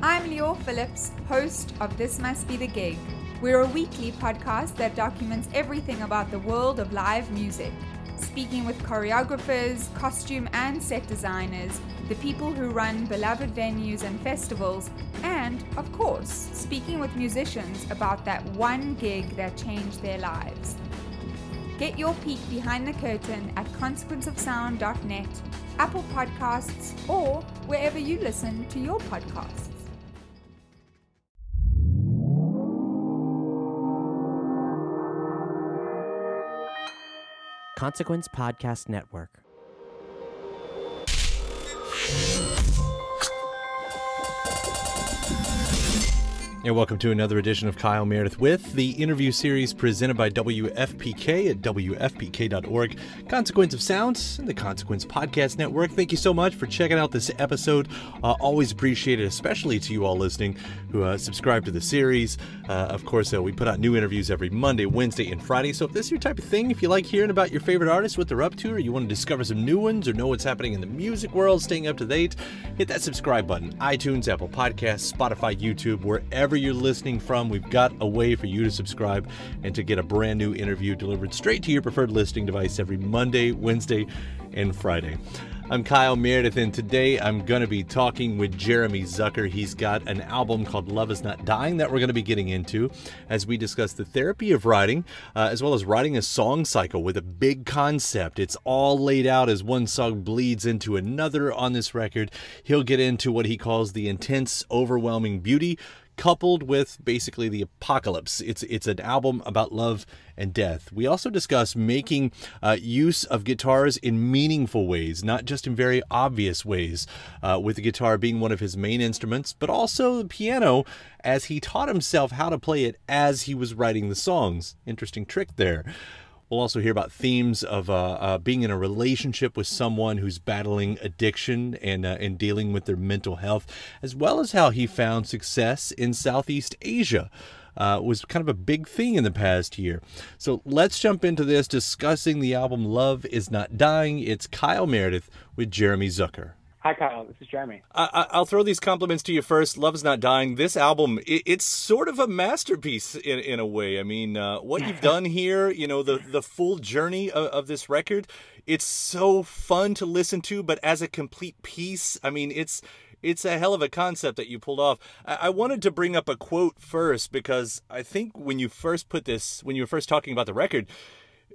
I'm Lior Phillips, host of This Must Be the Gig. We're a weekly podcast that documents everything about the world of live music, speaking with choreographers, costume and set designers, the people who run beloved venues and festivals, and, of course, speaking with musicians about that one gig that changed their lives. Get your peek behind the curtain at consequenceofsound.net, Apple Podcasts, or wherever you listen to your podcasts. Consequence Podcast Network. And welcome to another edition of Kyle Meredith with the interview series presented by WFPK at WFPK.org, Consequence of Sound, and the Consequence Podcast Network. Thank you so much for checking out this episode. Uh, always appreciate it, especially to you all listening who uh, subscribe to the series. Uh, of course, uh, we put out new interviews every Monday, Wednesday, and Friday. So if this is your type of thing, if you like hearing about your favorite artists, what they're up to, or you want to discover some new ones, or know what's happening in the music world, staying up to date, hit that subscribe button. iTunes, Apple Podcasts, Spotify, YouTube, wherever you're listening from, we've got a way for you to subscribe and to get a brand new interview delivered straight to your preferred listening device every Monday, Wednesday, and Friday. I'm Kyle Meredith, and today I'm going to be talking with Jeremy Zucker. He's got an album called Love Is Not Dying that we're going to be getting into as we discuss the therapy of writing, uh, as well as writing a song cycle with a big concept. It's all laid out as one song bleeds into another on this record. He'll get into what he calls the intense, overwhelming beauty coupled with basically the apocalypse. It's it's an album about love and death. We also discuss making uh, use of guitars in meaningful ways, not just in very obvious ways, uh, with the guitar being one of his main instruments, but also the piano as he taught himself how to play it as he was writing the songs. Interesting trick there. We'll also hear about themes of uh, uh, being in a relationship with someone who's battling addiction and, uh, and dealing with their mental health, as well as how he found success in Southeast Asia. Uh, was kind of a big thing in the past year. So let's jump into this discussing the album Love Is Not Dying. It's Kyle Meredith with Jeremy Zucker. Hi, Kyle. This is Jeremy. I, will throw these compliments to you first. Love is not dying. This album, it, it's sort of a masterpiece in, in a way. I mean, uh, what you've done here, you know, the the full journey of, of, this record, it's so fun to listen to. But as a complete piece, I mean, it's it's a hell of a concept that you pulled off. I, I wanted to bring up a quote first because I think when you first put this, when you were first talking about the record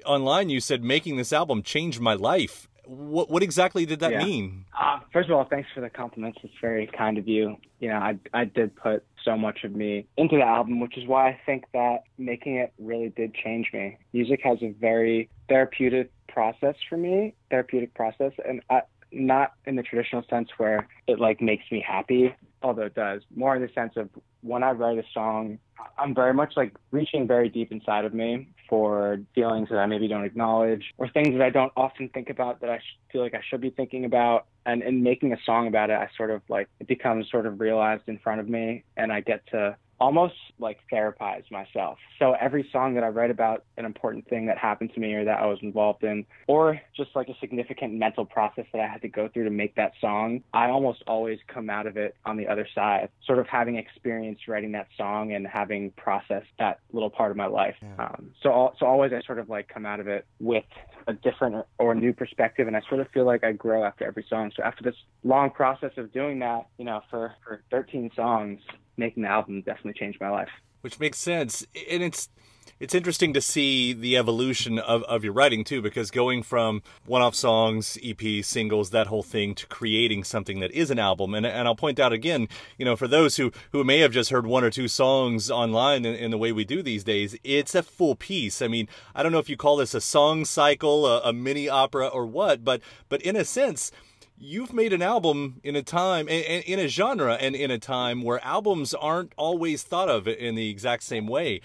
online, you said making this album changed my life what what exactly did that yeah. mean? Uh, first of all, thanks for the compliments. It's very kind of you. You know, I I did put so much of me into the album, which is why I think that making it really did change me. Music has a very therapeutic process for me, therapeutic process, and I, not in the traditional sense where it like makes me happy, although it does. More in the sense of when I write a song, I'm very much like reaching very deep inside of me for feelings that I maybe don't acknowledge or things that I don't often think about that I feel like I should be thinking about. And in making a song about it, I sort of like it becomes sort of realized in front of me and I get to almost like therapize myself. So every song that I write about an important thing that happened to me or that I was involved in, or just like a significant mental process that I had to go through to make that song, I almost always come out of it on the other side, sort of having experienced writing that song and having processed that little part of my life. Yeah. Um, so, so always I sort of like come out of it with a different or new perspective, and I sort of feel like I grow after every song. So after this long process of doing that, you know, for for 13 songs, making the album definitely changed my life. Which makes sense, and it's it's interesting to see the evolution of, of your writing too, because going from one-off songs, EP, singles, that whole thing, to creating something that is an album. And, and I'll point out again, you know, for those who, who may have just heard one or two songs online in, in the way we do these days, it's a full piece. I mean, I don't know if you call this a song cycle, a, a mini opera, or what, but but in a sense, you've made an album in a time in a genre and in a time where albums aren't always thought of in the exact same way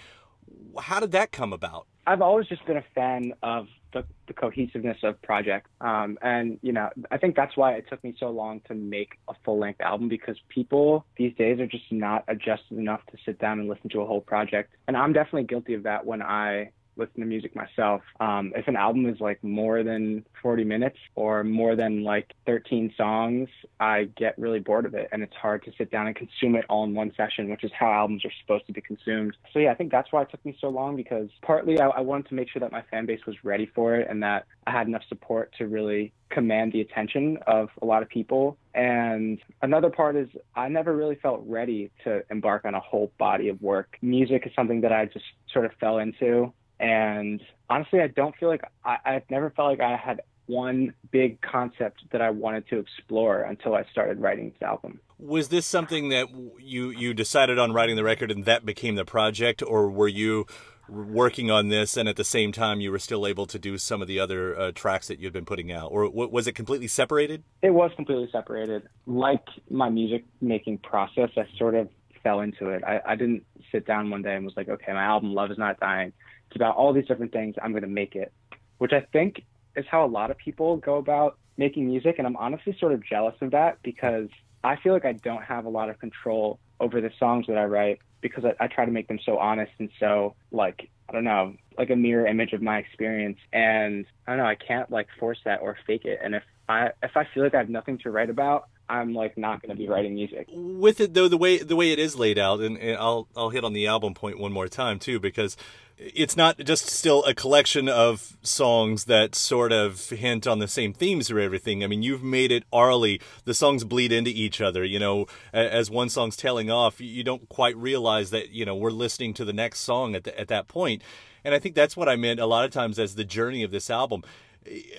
how did that come about? I've always just been a fan of the, the cohesiveness of project, um, and you know i think that's why it took me so long to make a full length album because people these days are just not adjusted enough to sit down and listen to a whole project. And i'm definitely guilty of that when i listen to music myself. Um, if an album is like more than 40 minutes or more than like 13 songs, I get really bored of it and it's hard to sit down and consume it all in one session, which is how albums are supposed to be consumed. So yeah, I think that's why it took me so long because partly I, I wanted to make sure that my fan base was ready for it and that I had enough support to really command the attention of a lot of people. And another part is I never really felt ready to embark on a whole body of work. Music is something that I just sort of fell into and honestly, I don't feel like I, I've never felt like I had one big concept that I wanted to explore until I started writing this album. Was this something that you you decided on writing the record and that became the project, or were you working on this and at the same time you were still able to do some of the other uh, tracks that you'd been putting out, or was it completely separated? It was completely separated. Like my music making process, I sort of fell into it. I, I didn't sit down one day and was like, okay, my album Love Is Not Dying it's about all these different things. I'm going to make it, which I think is how a lot of people go about making music. And I'm honestly sort of jealous of that because I feel like I don't have a lot of control over the songs that I write because I, I try to make them so honest and so like I don't know, like a mirror image of my experience. And I don't know, I can't like force that or fake it. And if I if I feel like I have nothing to write about, I'm like not going to be writing music. With it though, the way the way it is laid out, and, and I'll I'll hit on the album point one more time too because it's not just still a collection of songs that sort of hint on the same themes or everything. I mean, you've made it orally. The songs bleed into each other. You know, as one song's tailing off, you don't quite realize that you know we're listening to the next song at the, at that point. And I think that's what I meant a lot of times as the journey of this album.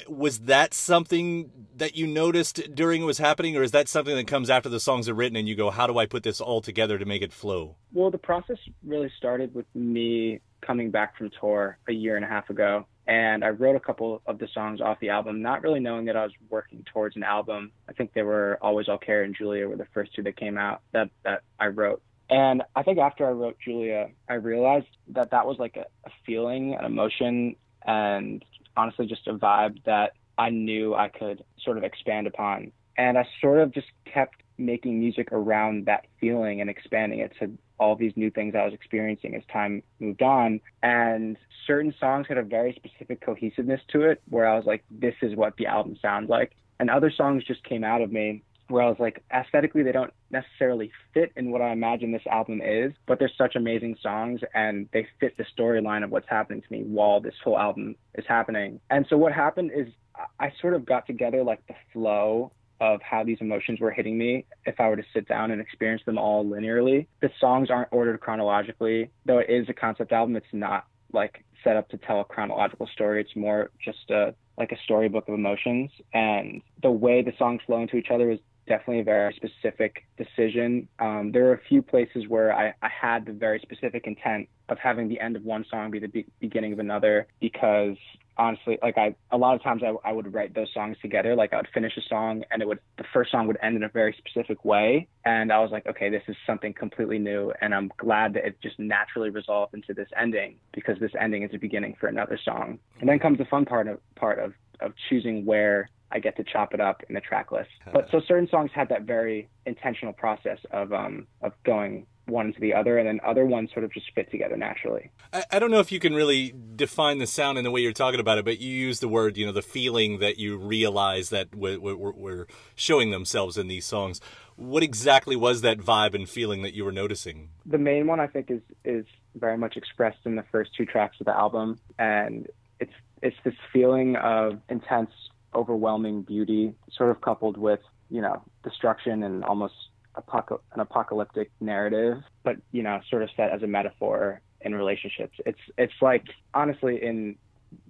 Was that something that you noticed during it was happening, or is that something that comes after the songs are written and you go, "How do I put this all together to make it flow"? Well, the process really started with me coming back from tour a year and a half ago. And I wrote a couple of the songs off the album, not really knowing that I was working towards an album. I think they were Always I'll Care and Julia were the first two that came out that, that I wrote. And I think after I wrote Julia, I realized that that was like a, a feeling, an emotion, and honestly just a vibe that I knew I could sort of expand upon. And I sort of just kept making music around that feeling and expanding it to all these new things I was experiencing as time moved on. And certain songs had a very specific cohesiveness to it where I was like, this is what the album sounds like. And other songs just came out of me where I was like, aesthetically, they don't necessarily fit in what I imagine this album is, but they're such amazing songs and they fit the storyline of what's happening to me while this whole album is happening. And so what happened is I sort of got together like the flow of how these emotions were hitting me if I were to sit down and experience them all linearly. The songs aren't ordered chronologically, though it is a concept album. It's not like set up to tell a chronological story. It's more just a like a storybook of emotions. And the way the songs flow into each other is definitely a very specific decision. Um, there are a few places where I, I, had the very specific intent of having the end of one song be the be- beginning of another because honestly, like I, a lot of times I, I would write those songs together. Like I would finish a song and it would, the first song would end in a very specific way. And I was like, okay, this is something completely new. And I'm glad that it just naturally resolved into this ending because this ending is a beginning for another song. And then comes the fun part of, part of, of choosing where I get to chop it up in the track list. But so certain songs had that very intentional process of, um, of going one into the other, and then other ones sort of just fit together naturally. I, I, don't know if you can really define the sound in the way you're talking about it, but you use the word, you know, the feeling that you realize that we're showing themselves in these songs. What exactly was that vibe and feeling that you were noticing? The main one, I think, is is very much expressed in the first two tracks of the album, and it's it's this feeling of intense, overwhelming beauty, sort of coupled with you know destruction and almost apoc- an apocalyptic narrative, but you know, sort of set as a metaphor in relationships. It's it's like honestly in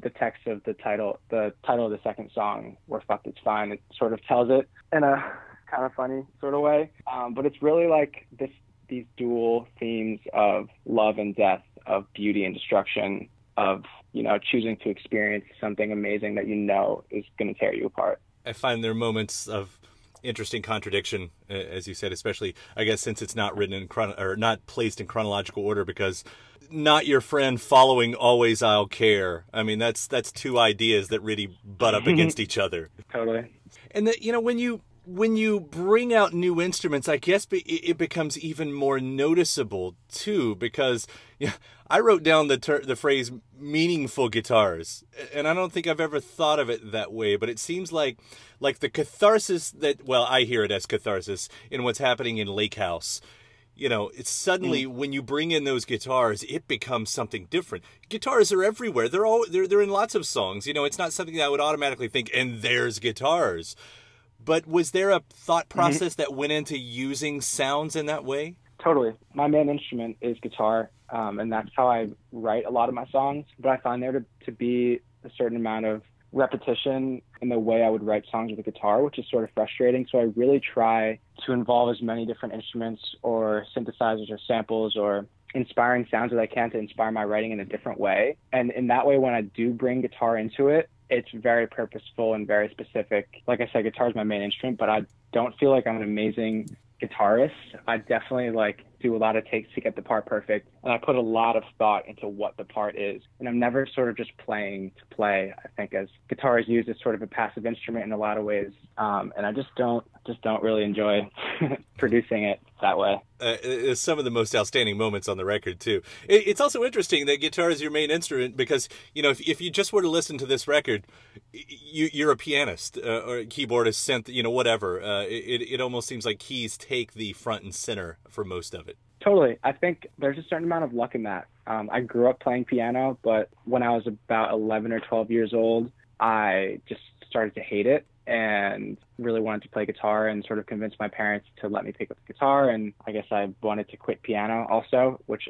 the text of the title, the title of the second song, "We're Fucked, It's Fine," it sort of tells it in a kind of funny sort of way. Um, but it's really like this these dual themes of love and death, of beauty and destruction, of you know choosing to experience something amazing that you know is going to tear you apart. I find there are moments of interesting contradiction, as you said, especially I guess since it's not written in chron- or not placed in chronological order because not your friend following always I'll care. I mean that's that's two ideas that really butt up against each other. Totally. And that you know when you when you bring out new instruments, I guess it becomes even more noticeable too, because you know, I wrote down the ter- the phrase "meaningful guitars," and I don't think I've ever thought of it that way. But it seems like like the catharsis that well, I hear it as catharsis in what's happening in Lake House. You know, it's suddenly mm. when you bring in those guitars, it becomes something different. Guitars are everywhere. They're all they're they're in lots of songs. You know, it's not something that I would automatically think. And there's guitars but was there a thought mm-hmm. process mm-hmm. that went into using sounds in that way? Totally. My main instrument is guitar, um, and that's how I write a lot of my songs. But I find there to, to be a certain amount of repetition in the way I would write songs with a guitar, which is sort of frustrating. So I really try to involve as many different instruments or synthesizers or samples or inspiring sounds as I can to inspire my writing in a different way. And in that way, when I do bring guitar into it, it's very purposeful and very specific. Like I said, guitar is my main instrument, but I don't feel like I'm an amazing guitarist. I definitely like do a lot of takes to get the part perfect, and I put a lot of thought into what the part is. And I'm never sort of just playing to play. I think as guitar is used as sort of a passive instrument in a lot of ways, um, and I just don't just don't really enjoy producing it that way. Uh, some of the most outstanding moments on the record too. It, it's also interesting that guitar is your main instrument because you know if, if you just were to listen to this record, you, are a pianist uh, or a keyboardist, synth, you know, whatever. Uh, it it almost seems like keys take the front and center for most of it. Totally. I think there's a certain amount of luck in that. Um, I grew up playing piano, but when I was about 11 or 12 years old, I just started to hate it and really wanted to play guitar and sort of convinced my parents to let me pick up the guitar. And I guess I wanted to quit piano also, which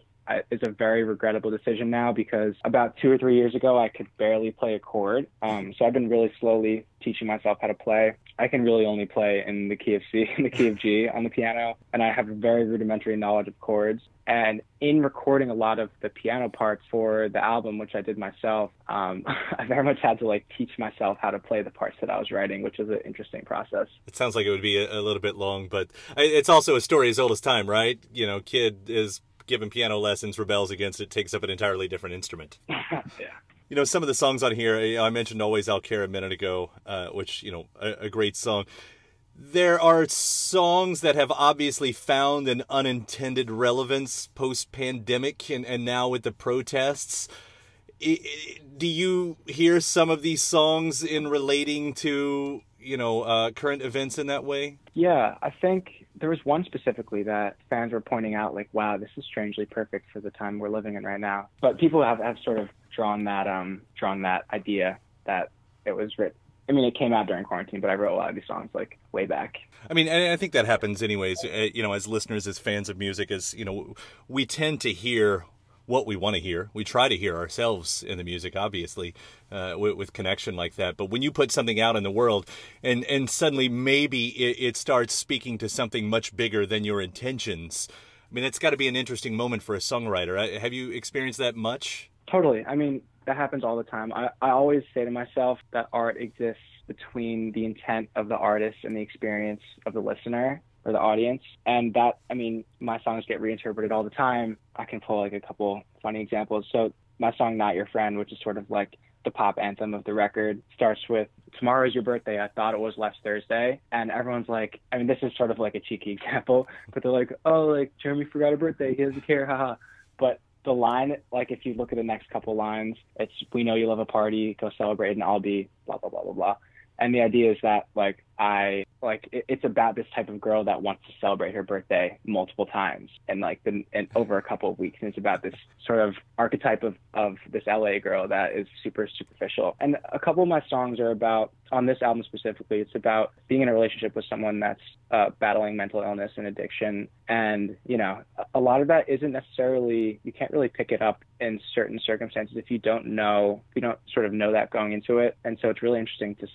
is a very regrettable decision now because about two or three years ago, I could barely play a chord. Um, so I've been really slowly teaching myself how to play. I can really only play in the key of C, and the key of G on the piano, and I have a very rudimentary knowledge of chords. And in recording a lot of the piano parts for the album, which I did myself, um, I very much had to like teach myself how to play the parts that I was writing, which was an interesting process. It sounds like it would be a, a little bit long, but it's also a story as old as time, right? You know, kid is given piano lessons, rebels against it, takes up an entirely different instrument. yeah. You know, some of the songs on here, I mentioned Always I'll Care a minute ago, uh, which, you know, a, a great song. There are songs that have obviously found an unintended relevance post pandemic and, and now with the protests. Do you hear some of these songs in relating to, you know, uh, current events in that way? Yeah, I think there was one specifically that fans were pointing out, like, wow, this is strangely perfect for the time we're living in right now. But people have, have sort of drawn that um drawn that idea that it was written. I mean, it came out during quarantine, but I wrote a lot of these songs like way back. I mean, I think that happens anyways. Uh, you know, as listeners, as fans of music, as you know, we tend to hear what we want to hear. We try to hear ourselves in the music, obviously, uh, with, with, connection like that. But when you put something out in the world, and and suddenly maybe it, it starts speaking to something much bigger than your intentions. I mean, it's got to be an interesting moment for a songwriter. Have you experienced that much? Totally. I mean, that happens all the time. I, I always say to myself that art exists between the intent of the artist and the experience of the listener or the audience. And that, I mean, my songs get reinterpreted all the time. I can pull like a couple funny examples. So my song Not Your Friend, which is sort of like the pop anthem of the record, starts with Tomorrow is your birthday. I thought it was last Thursday. And everyone's like, I mean, this is sort of like a cheeky example, but they're like, oh, like Jeremy forgot a birthday. He doesn't care. Haha. But the line, like if you look at the next couple lines, it's we know you love a party, go celebrate, and I'll be blah blah blah blah blah. And the idea is that like I like it, it's about this type of girl that wants to celebrate her birthday multiple times. And like the and over a couple of weeks. And it's about this sort of archetype of of this LA girl that is super superficial. And a couple of my songs are about on this album specifically it's about being in a relationship with someone that's uh, battling mental illness and addiction. And you know a lot of that isn't necessarily you can't really pick it up in certain circumstances if you don't know you don't sort of know that going into it. And so it's really interesting to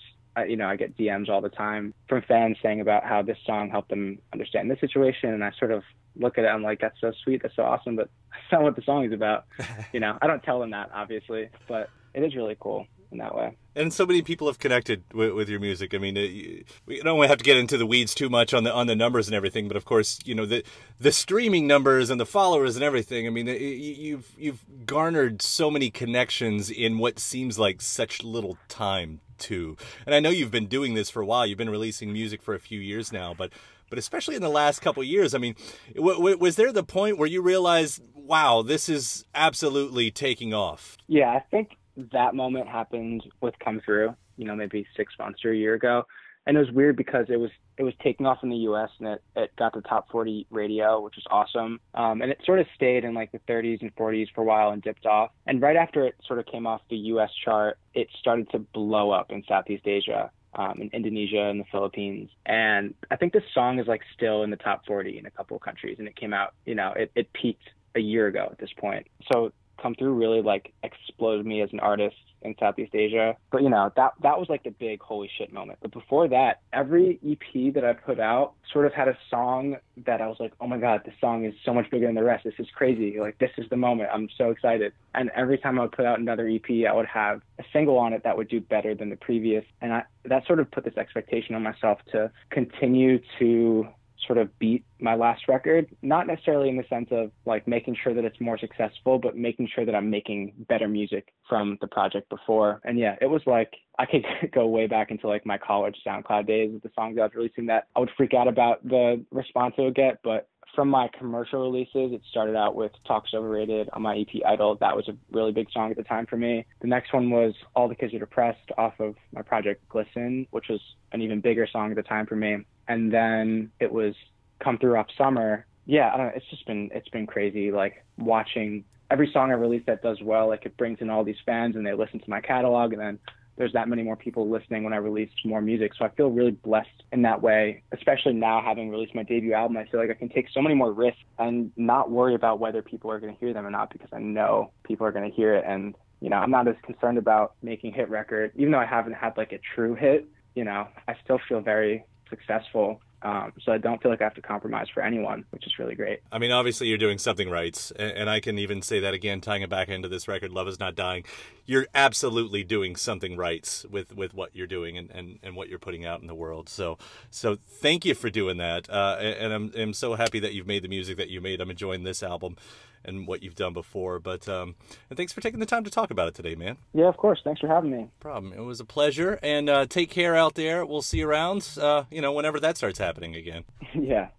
you know, I get DMs all the time from fans saying about how this song helped them understand this situation, and I sort of look at it. I'm like, that's so sweet, that's so awesome, but that's not what the song is about. you know, I don't tell them that obviously, but it is really cool in that way. And so many people have connected with, with your music. I mean, it, we don't have to get into the weeds too much on the on the numbers and everything, but of course, you know the the streaming numbers and the followers and everything. I mean, you've you've garnered so many connections in what seems like such little time too. And I know you've been doing this for a while. You've been releasing music for a few years now, but but especially in the last couple years, I mean, was there the point where you realized, wow, this is absolutely taking off? Yeah, I think that moment happened with comethru, you know, maybe six months or a year ago. And it was weird because it was it was taking off in the U.S. and it, it got the top 40 radio, which was awesome. Um, and it sort of stayed in like the 30s and 40s for a while and dipped off. And right after it sort of came off the U.S. chart, it started to blow up in Southeast Asia um, in Indonesia and the Philippines. And I think this song is like still in the top 40 in a couple of countries. And it came out, you know, it, it peaked a year ago at this point. So comethru really like exploded me as an artist in Southeast Asia. But you know, that that was like the big holy shit moment. But before that, every EP that I put out sort of had a song that I was like, "Oh my god, this song is so much bigger than the rest. This is crazy. Like this is the moment. I'm so excited." And every time I would put out another EP, I would have a single on it that would do better than the previous. And I that sort of put this expectation on myself to continue to sort of beat my last record, not necessarily in the sense of like making sure that it's more successful, but making sure that I'm making better music from the project before. And yeah, it was like I could go way back into like my college SoundCloud days with the songs I was releasing that I would freak out about the response it would get, but from my commercial releases, it started out with Talk's Overrated on my EP Idle. That was a really big song at the time for me. The next one was All the Kids Are Depressed off of my project Glisten, which was an even bigger song at the time for me and then it was comethru off summer. Yeah, I don't know. It's just been it's been crazy. Like watching every song I release that does well, like it brings in all these fans and they listen to my catalog, and then there's that many more people listening when I release more music. So I feel really blessed in that way, especially now having released my debut album. I feel like I can take so many more risks and not worry about whether people are going to hear them or not because I know people are going to hear it. And, you know, I'm not as concerned about making hit record, even though I haven't had like a true hit, you know, I still feel very successful. Um, so I don't feel like I have to compromise for anyone, which is really great. I mean, obviously you're doing something right, and I can even say that again, tying it back into this record, "Love Is Not Dying." You're absolutely doing something right with with what you're doing and, and, and what you're putting out in the world. So so thank you for doing that, uh, and I'm I'm so happy that you've made the music that you made. I'm enjoying this album and what you've done before. But um, and thanks for taking the time to talk about it today, man. Yeah, of course. Thanks for having me. Problem. It was a pleasure, and uh, take care out there. We'll see you around. Uh, you know, whenever that starts happening again. yeah,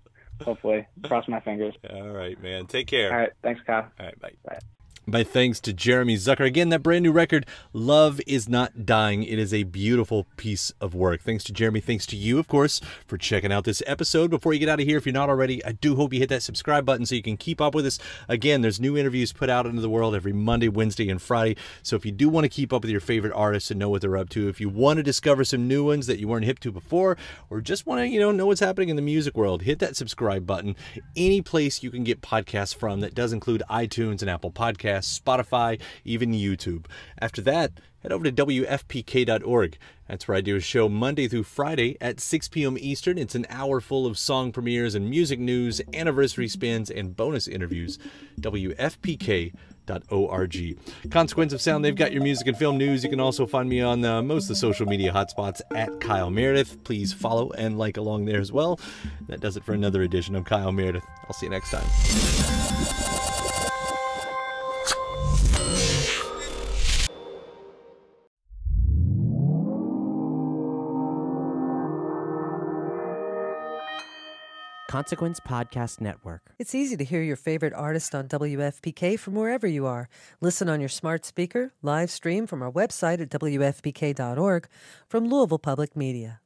hopefully. Cross my fingers. All right, man. Take care. All right. Thanks, Kyle. All right. Bye. Bye. My thanks to Jeremy Zucker. Again, that brand new record, Love is Not Dying. It is a beautiful piece of work. Thanks to Jeremy. Thanks to you, of course, for checking out this episode. Before you get out of here, if you're not already, I do hope you hit that subscribe button so you can keep up with us. Again, there's new interviews put out into the world every Monday, Wednesday, and Friday. So if you do want to keep up with your favorite artists and know what they're up to, if you want to discover some new ones that you weren't hip to before, or just want to, you know, know what's happening in the music world, hit that subscribe button. Any place you can get podcasts from that does include iTunes and Apple Podcasts, Spotify, even YouTube. After that, head over to WFPK.org. That's where I do a show Monday through Friday at 6 p.m. Eastern. It's an hour full of song premieres and music news, anniversary spins, and bonus interviews. WFPK.org. Consequence of Sound, they've got your music and film news. You can also find me on uh, most of the social media hotspots at Kyle Meredith. Please follow and like along there as well. That does it for another edition of Kyle Meredith. I'll see you next time. Consequence Podcast Network. It's easy to hear your favorite artist on WFPK from wherever you are. Listen on your smart speaker, live stream from our website at WFPK.org from Louisville Public Media.